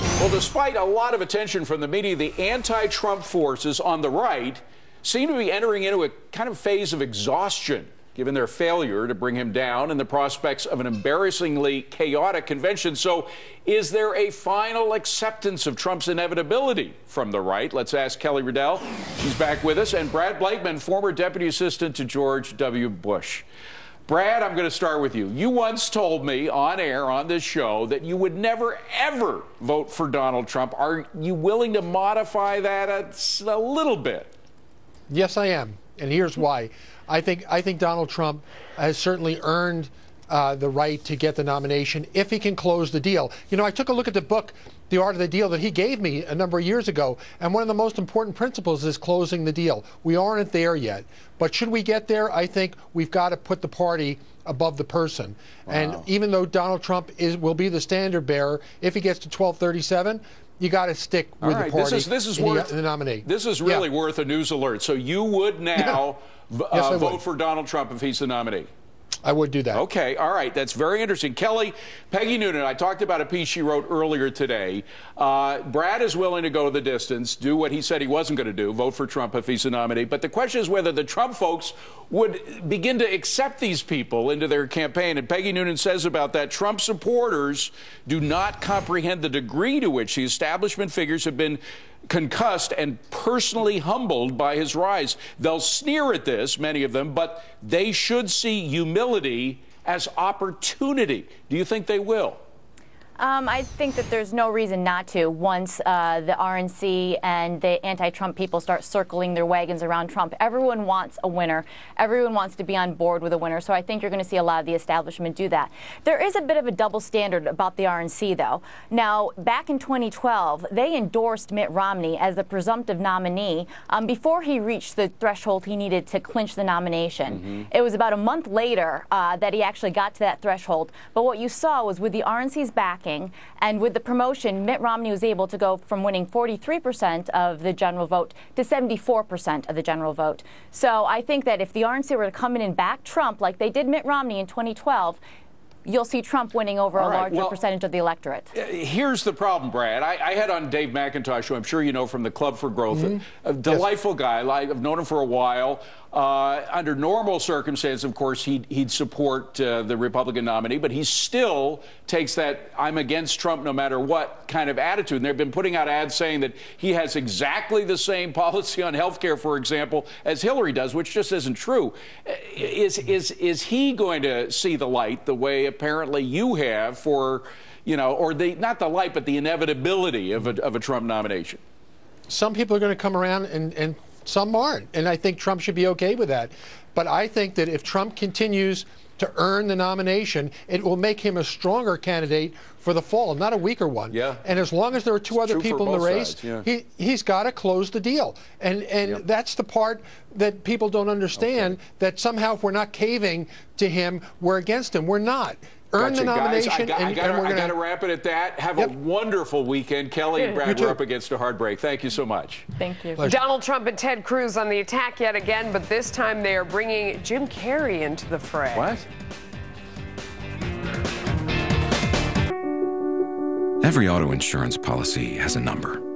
Well, despite a lot of attention from the media, the anti Trump forces on the right seem to be entering into a kind of phase of exhaustion given their failure to bring him down and the prospects of an embarrassingly chaotic convention. So, is there a final acceptance of Trump's inevitability from the right? Let's ask Kelly Riddell. She's back with us, and Brad Blakeman, former deputy assistant to George W. Bush. Brad, I'm going to start with you. You once told me on air on this show that you would never, ever vote for Donald Trump. Are you willing to modify that a, a little bit? Yes, I am. And here's why. I think, I think Donald Trump has certainly earned uh, the right to get the nomination if he can close the deal. You know, I took a look at the book, The Art of the Deal, that he gave me a number of years ago, and one of the most important principles is closing the deal. We aren't there yet. But should we get there, I think we've got to put the party above the person. Wow. And even though Donald Trump is will be the standard bearer, if he gets to 1237, you got to stick with right. the party. This is, this is worth, the, the, nominee. This is really yeah. worth a news alert. So you would now uh, yes, vote would. for Donald Trump if he's the nominee. I would do that. Okay, all right. That's very interesting. Kelly, Peggy Noonan, I talked about a piece she wrote earlier today. Uh, Brad is willing to go the distance, do what he said he wasn't going to do, vote for Trump if he's the nominee. But the question is whether the Trump folks would begin to accept these people into their campaign. And Peggy Noonan says about that Trump supporters do not comprehend the degree to which the establishment figures have been concussed and personally humbled by his rise. They'll sneer at this, many of them, but they should see humility as opportunity. Do you think they will? Um, I think that there's no reason not to once uh, the RNC and the anti Trump people start circling their wagons around Trump. Everyone wants a winner. Everyone wants to be on board with a winner. So I think you're going to see a lot of the establishment do that. There is a bit of a double standard about the RNC, though. Now, back in 2012, they endorsed Mitt Romney as the presumptive nominee um, before he reached the threshold he needed to clinch the nomination. Mm-hmm. It was about a month later uh, that he actually got to that threshold. But what you saw was with the RNC's backing, and with the promotion, Mitt Romney was able to go from winning 43% of the general vote to 74% of the general vote. So I think that if the RNC were to come in and back Trump like they did Mitt Romney in 2012, you'll see Trump winning over All a right. larger well, percentage of the electorate. Uh, here's the problem, Brad. I, I, had on Dave McIntosh, who I'm sure you know from the Club for Growth, mm-hmm. a, a, delightful yes. guy. I've known him for a while. Uh, under normal circumstances, of course, he'd, he'd support uh, the Republican nominee, but he still takes that I'm against Trump no matter what kind of attitude. And they've been putting out ads saying that he has exactly the same policy on health care, for example, as Hillary does, which just isn't true. Uh, is, is, is he going to see the light the way apparently you have for, you know, or the, not the light, but the inevitability of a, of a Trump nomination? Some people are going to come around and, and some aren't. And I think Trump should be okay with that. But I think that if Trump continues to earn the nomination, it will make him a stronger candidate for the fall, not a weaker one. Yeah. And as long as there are two it's other people in the race, sides, yeah. he he's got to close the deal. And and yep. that's the part that people don't understand okay. that somehow if we're not caving to him, we're against him. We're not earn gotcha, the nomination. Guys, I got, and, I got, to gonna... wrap it at that. Have yep. a wonderful weekend. Kelly and Brad, we're up against a hard break. Thank you so much. Thank you. Pleasure. Donald Trump and Ted Cruz on the attack yet again, but this time they are bringing Jim Carrey into the fray. What? Every auto insurance policy has a number